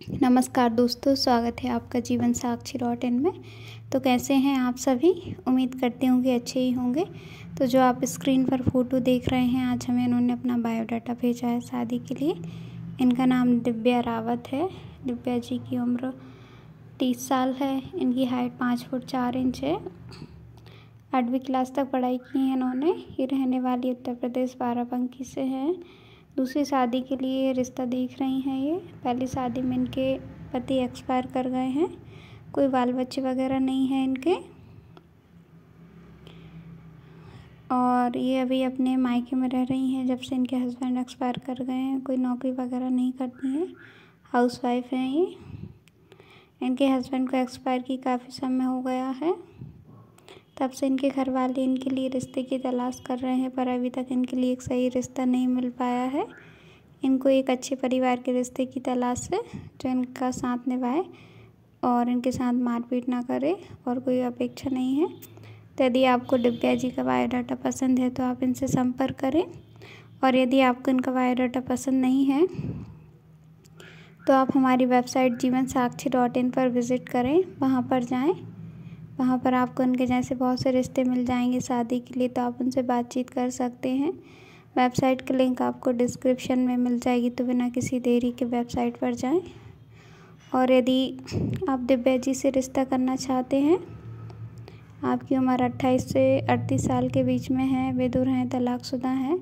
नमस्कार दोस्तों, स्वागत है आपका जीवन साक्षी डॉट इन में। तो कैसे हैं आप सभी? उम्मीद करते होंगे अच्छे ही होंगे। तो जो आप स्क्रीन पर फ़ोटो देख रहे हैं, आज हमें इन्होंने अपना बायोडाटा भेजा है शादी के लिए। इनका नाम दिव्या रावत है। दिव्या जी की उम्र तीस साल है। इनकी हाइट पाँच फुट चार इंच है। आठवीं क्लास तक पढ़ाई की है इन्होंने। ये रहने वाली उत्तर प्रदेश बाराबंकी से हैं। दूसरी शादी के लिए रिश्ता देख रही हैं ये। पहली शादी में इनके पति एक्सपायर कर गए हैं। कोई बाल बच्चे वगैरह नहीं हैं इनके। और ये अभी अपने मायके में रह रही हैं जब से इनके हस्बैंड एक्सपायर कर गए हैं। कोई नौकरी वगैरह नहीं करती हैं। हाउस वाइफ हैं ये। इनके हस्बैंड को एक्सपायर की काफ़ी समय हो गया है। तब से इनके घर वाले इनके लिए रिश्ते की तलाश कर रहे हैं, पर अभी तक इनके लिए एक सही रिश्ता नहीं मिल पाया है। इनको एक अच्छे परिवार के रिश्ते की तलाश है जो इनका साथ निभाए और इनके साथ मारपीट ना करे और कोई अपेक्षा नहीं है। तो यदि आपको दिव्या जी का बायोडाटा पसंद है तो आप इनसे संपर्क करें। और यदि आपको इनका बायोडाटा पसंद नहीं है तो आप हमारी वेबसाइट जीवन साक्षी डॉट इन पर विज़िट करें। वहाँ पर जाएँ। वहाँ पर आपको उनके जैसे बहुत से रिश्ते मिल जाएँगे शादी के लिए तो आप उनसे बातचीत कर सकते हैं। वेबसाइट की लिंक आपको डिस्क्रिप्शन में मिल जाएगी तो बिना किसी देरी के वेबसाइट पर जाएँ। और यदि आप दिव्या जी से रिश्ता करना चाहते हैं, आपकी उम्र अट्ठाईस से अड़तीस साल के बीच में है बेदूर हैं, तलाकशुदा हैं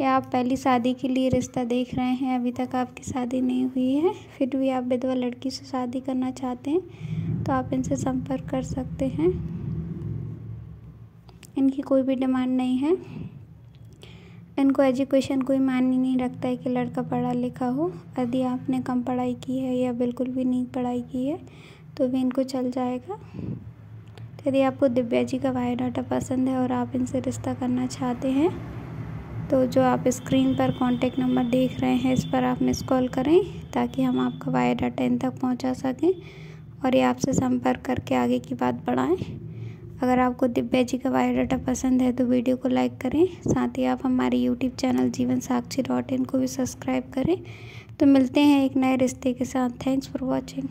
या आप पहली शादी के लिए रिश्ता देख रहे हैं? अभी तक आपकी शादी नहीं हुई है। फिर भी आप विधवा लड़की से शादी करना चाहते हैं तो आप इनसे संपर्क कर सकते हैं। इनकी कोई भी डिमांड नहीं है। इनको एजुकेशन कोई मायने नहीं रखता है कि लड़का पढ़ा लिखा हो। यदि आपने कम पढ़ाई की है या बिल्कुल भी नहीं पढ़ाई की है तो भी इनको चल जाएगा। यदि आपको दिव्या जी का बायोडाटा पसंद है और आप इनसे रिश्ता करना चाहते हैं तो जो आप स्क्रीन पर कॉन्टेक्ट नंबर देख रहे हैं, इस पर आप मिस कॉल करें ताकि हम आपका बायोडाटा इन तक पहुँचा सकें और ये आपसे संपर्क करके आगे की बात बढ़ाएँ। अगर आपको दिव्या जी का बायोडाटा पसंद है तो वीडियो को लाइक करें, साथ ही आप हमारे यूट्यूब चैनल जीवन साक्षी डॉट इन को भी सब्सक्राइब करें। तो मिलते हैं एक नए रिश्ते के साथ। Thanks for watching